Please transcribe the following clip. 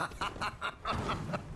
Ha ha ha ha ha ha!